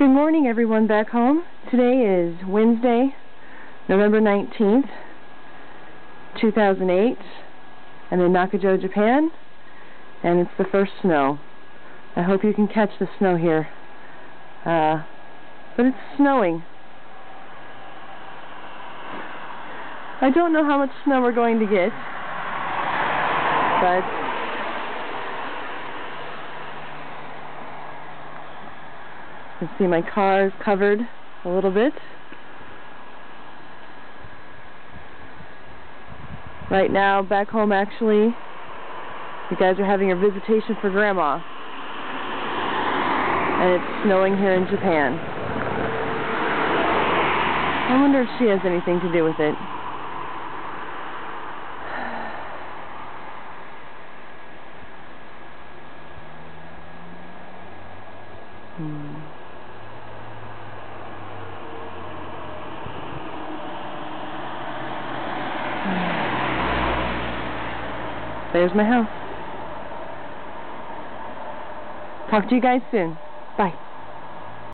Good morning, everyone back home. Today is Wednesday, November 19th, 2008. I'm in Nakajo, Japan, and it's the first snow. I hope you can catch the snow here. Uh, but it's snowing. I don't know how much snow we're going to get, but You can see my car is covered a little bit. Right now, back home actually, you guys are having a visitation for Grandma. And it's snowing here in Japan. I wonder if she has anything to do with it. hmm. There's my house. Talk to you guys soon. Bye.